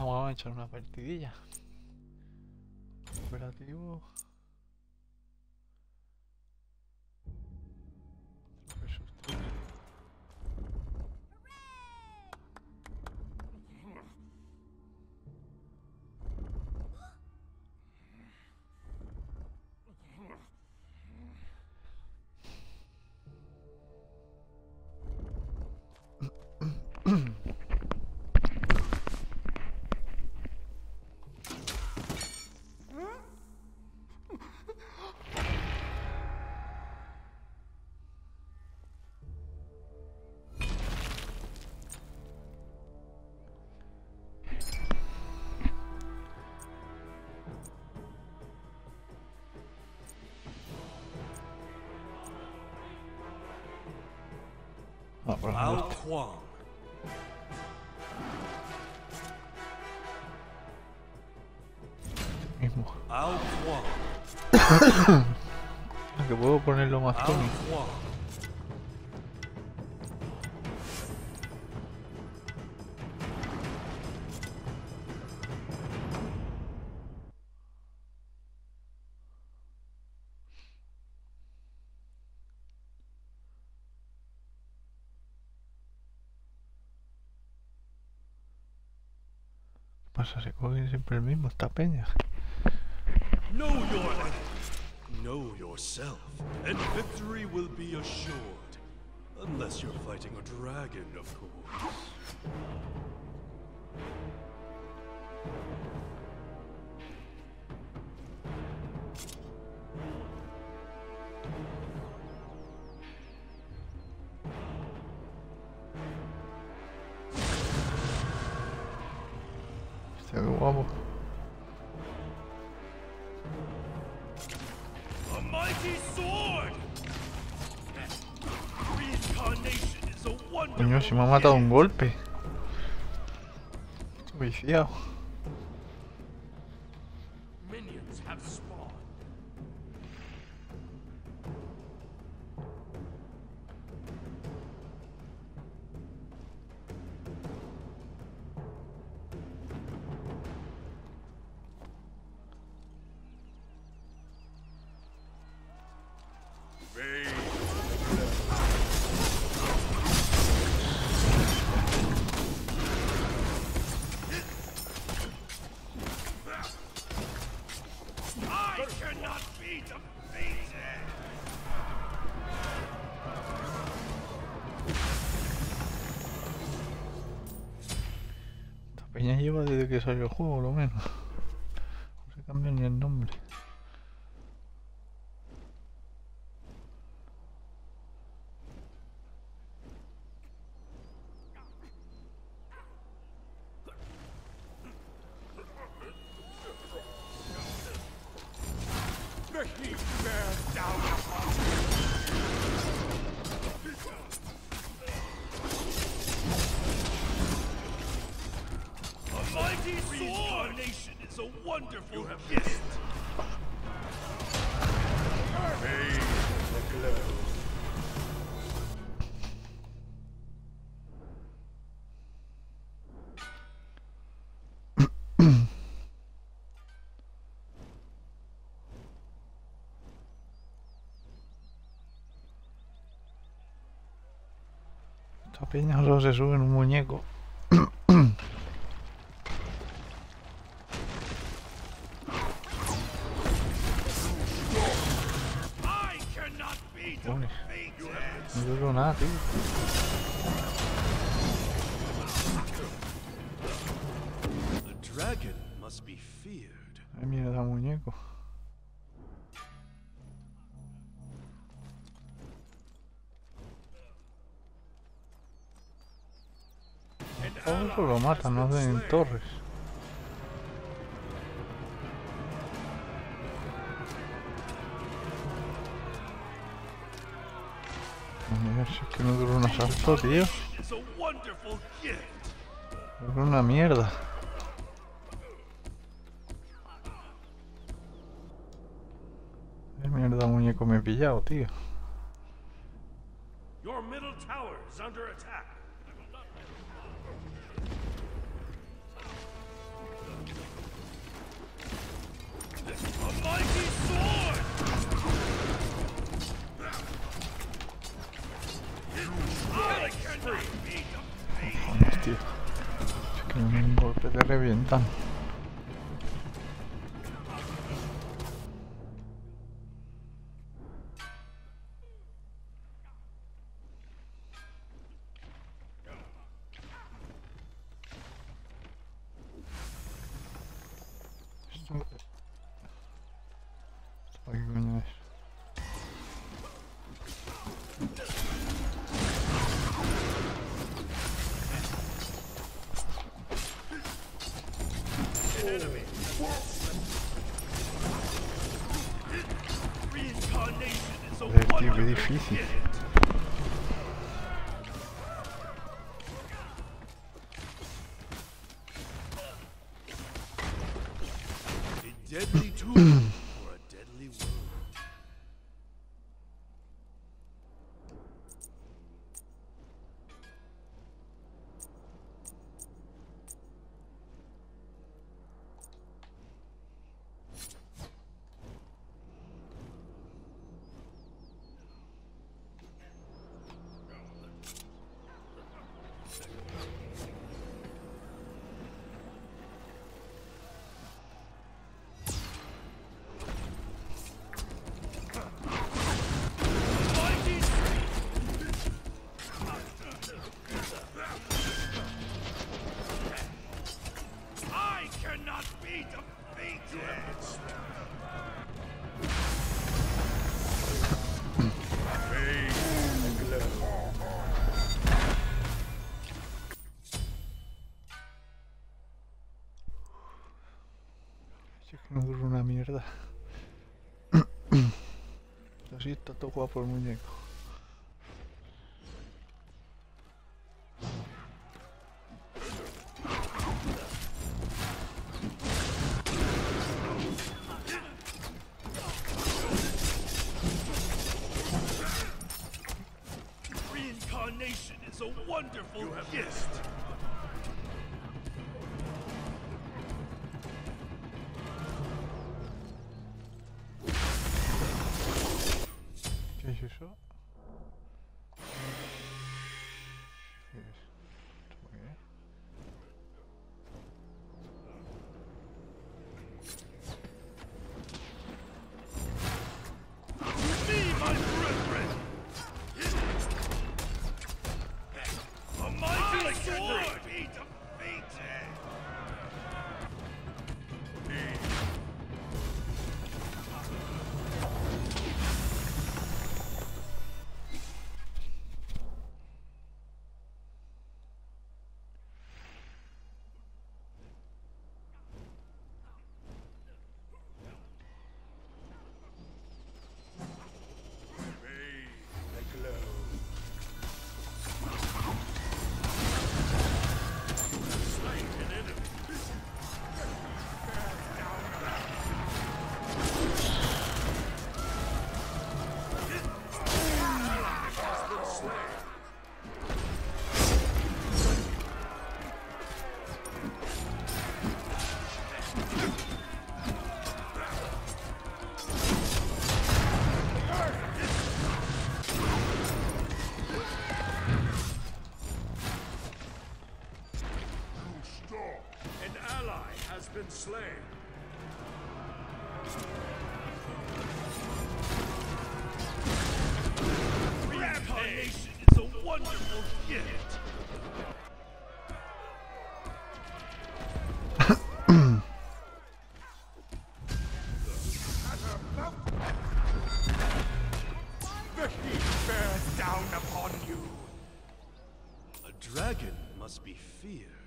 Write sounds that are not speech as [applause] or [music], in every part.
Vamos a echar una partidilla. Ah, por mismo. Bao Kwang. Ah, que puedo ponerlo más Bao tónico. Kwang. ¿Qué pasa? Se coge siempre el mismo, esta peña. Know your. Know yourself. And victory will be assured. Unless you're fighting a dragon, of course. Wonderful Coño, si me ha matado un golpe. Estoy viciado. Lleva desde que salió el juego, lo menos. No se cambia ni el nombre. Mighty! Reincarnation is a wonderful gift! Peña se sube en un muñeco. Ay, mierda, muñeco. Eso lo matan, no hacen torres. Si es que no dura un asalto, tío. Dura una mierda. Qué mierda muñeco me he pillado, tío. Your middle tower is under attack. Que un golpe te revientan. Reincarnation is a Así está todo guapo el muñeco. ¿Qué An ally has been slain. Reincarnation is a wonderful gift. A dragon must be feared.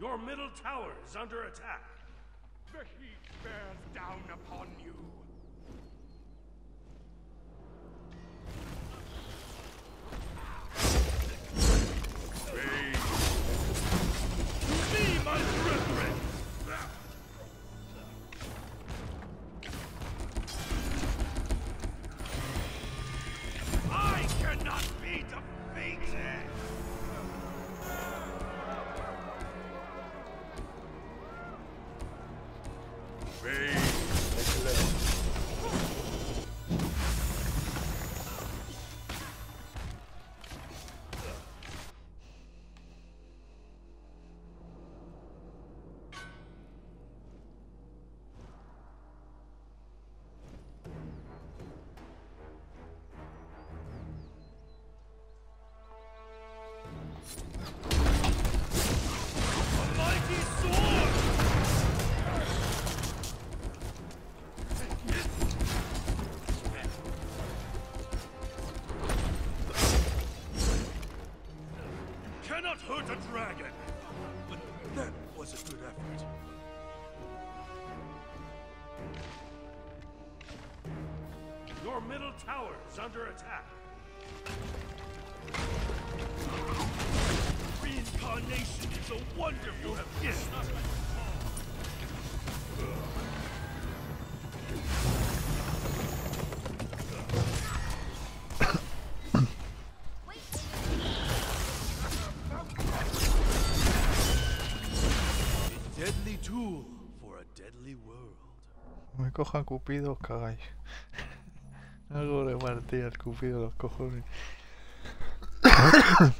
Your middle tower is under attack. The heat bears down upon you. A dragon! But that was a good effort. Your middle tower is under attack. Reincarnation is a wonderful gift. Me coja Cupido, os cagáis. [laughs] Algo de partida el Cupido los cojones. [coughs]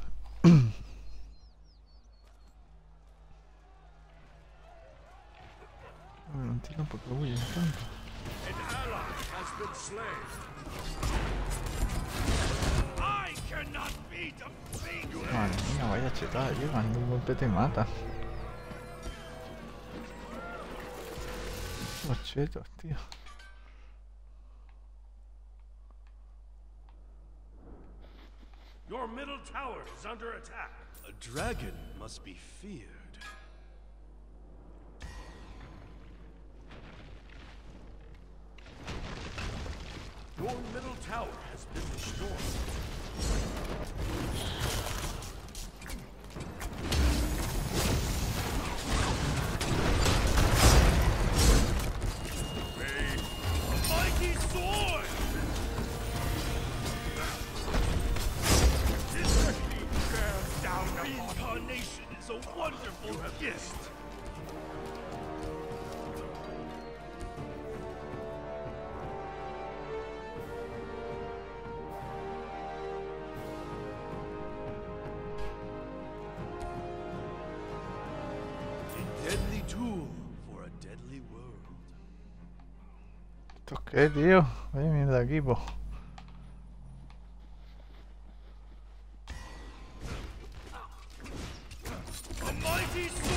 No entiendo por qué huyen tanto. Madre mía, vaya chetada llevan, de un golpe te mata. Los chetos, tío. Your middle tower is under attack. A dragon must be feared. ¿Esto qué, tío? Vaya mierda de equipo. Defeated!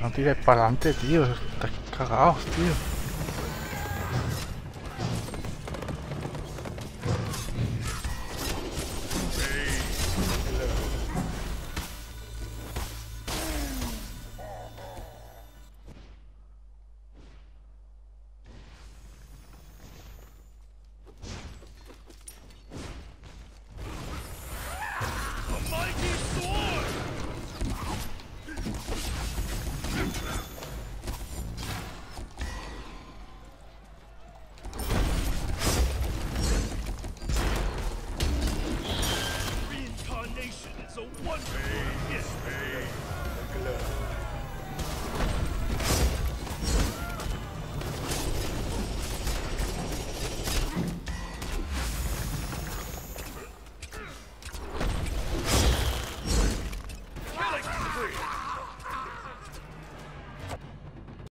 No tires para adelante, tío. Estás cagados, tío. was!